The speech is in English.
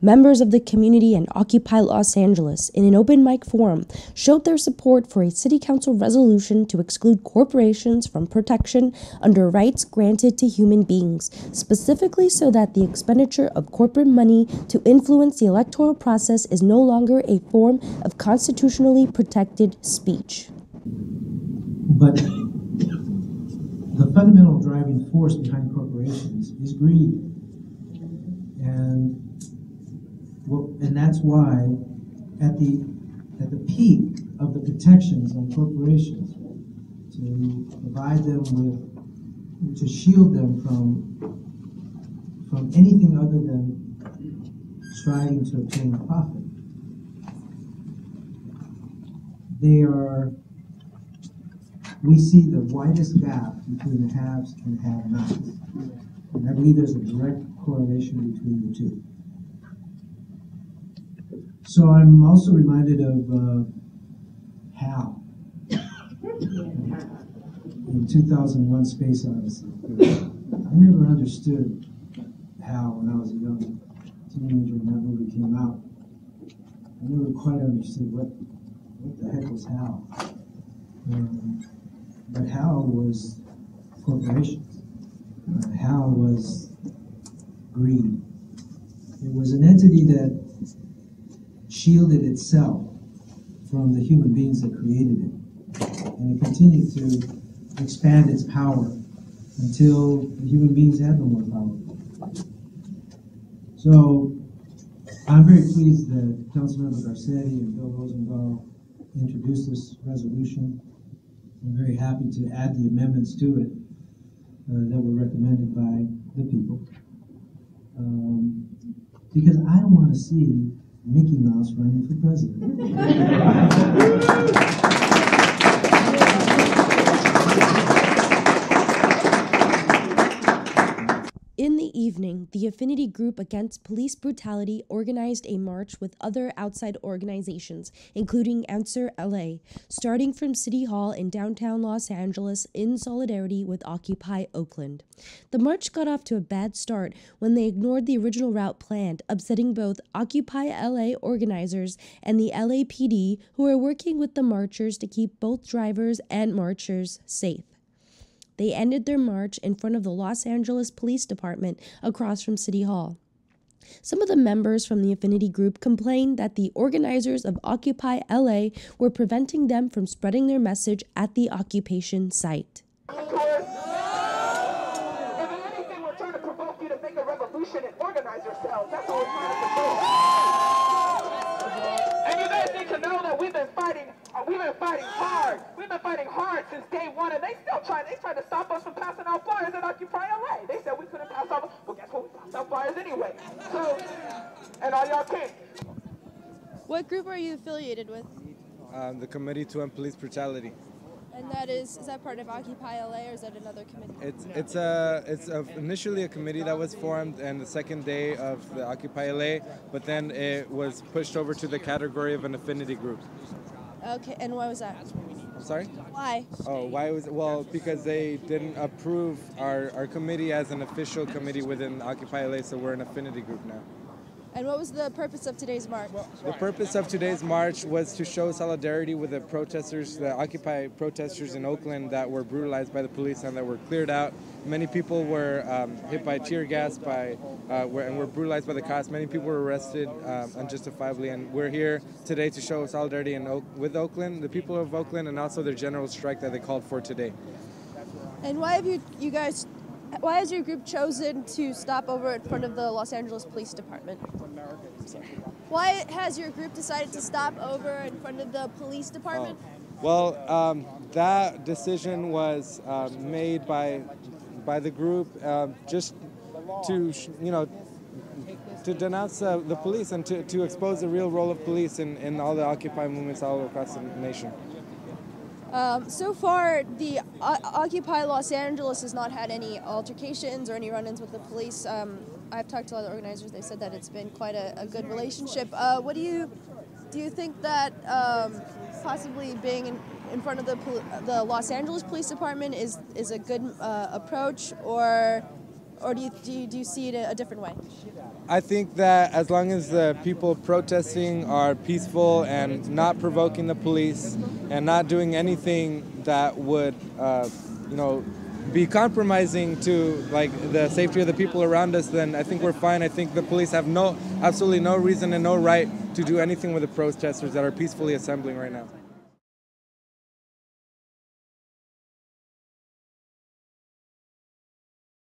members of the community and Occupy Los Angeles, in an open mic forum, showed their support for a city council resolution to exclude corporations from protection under rights granted to human beings, specifically so that the expenditure of corporate money to influence the electoral process is no longer a form of constitutionally protected speech. But the fundamental driving force behind corporations is greed. And well, and that's why at the at the peak of the protections on corporations to provide them with to shield them from from anything other than striving to obtain profit. They are we see the widest gap between the haves and have-nots. And I believe there's a direct correlation between the two. So I'm also reminded of uh, Hal in 2001 Space Odyssey. I never understood Hal when I was a young teenager that movie came out. I never quite understood what, what the heck was Hal. Um, but Hal was corporations. Uh, Hal was greed. It was an entity that shielded itself from the human beings that created it. And it continued to expand its power until the human beings had no more power. So I'm very pleased that Councilmember Garcetti and Bill Rosendahl introduced this resolution. I'm very happy to add the amendments to it uh, that were recommended by the people. Um, because I don't want to see Mickey Mouse running for president. Affinity Group Against Police Brutality organized a march with other outside organizations, including Answer LA, starting from City Hall in downtown Los Angeles in solidarity with Occupy Oakland. The march got off to a bad start when they ignored the original route planned, upsetting both Occupy LA organizers and the LAPD, who are working with the marchers to keep both drivers and marchers safe. They ended their march in front of the Los Angeles Police Department across from City Hall. Some of the members from the Affinity Group complained that the organizers of Occupy LA were preventing them from spreading their message at the occupation site. That's we're trying to. And you guys need to know that we've been fighting. Uh, we've been fighting hard. We've been fighting hard since day one, and they still try. They tried to stop us from passing out flyers at Occupy LA. They said we couldn't pass out. Well, guess what? We passed out flyers anyway. So, and all y'all came. What group are you affiliated with? um, the Committee to End Police Brutality. And that is, is that part of Occupy LA or is that another committee? It's it's a it's a, initially a committee that was formed and the second day of the Occupy LA, but then it was pushed over to the category of an affinity group. Okay, and why was that? I'm sorry. Why? Oh, why was it? well because they didn't approve our, our committee as an official committee within Occupy LA, so we're an affinity group now. And what was the purpose of today's march? The purpose of today's march was to show solidarity with the protesters, the Occupy protesters in Oakland that were brutalized by the police and that were cleared out. Many people were um, hit by tear gas, by uh, were, and were brutalized by the cops. Many people were arrested um, unjustifiably, and we're here today to show solidarity in Oak, with Oakland, the people of Oakland, and also their general strike that they called for today. And why have you you guys? Why has your group chosen to stop over in front of the Los Angeles Police Department? Why has your group decided to stop over in front of the police department? Well, um, that decision was uh, made by by the group uh, just to you know to denounce uh, the police and to, to expose the real role of police in, in all the Occupy movements all across the nation. Um, so far, the O- Occupy Los Angeles has not had any altercations or any run-ins with the police. Um, I've talked to other organizers; they said that it's been quite a, a good relationship. Uh, what do you do? You think that um, possibly being in, in front of the the Los Angeles Police Department is is a good uh, approach, or or do you do you, do you see it a, a different way? I think that as long as the people protesting are peaceful and not provoking the police and not doing anything that would, uh, you know, be compromising to like the safety of the people around us, then I think we're fine. I think the police have no, absolutely no reason and no right to do anything with the protesters that are peacefully assembling right now.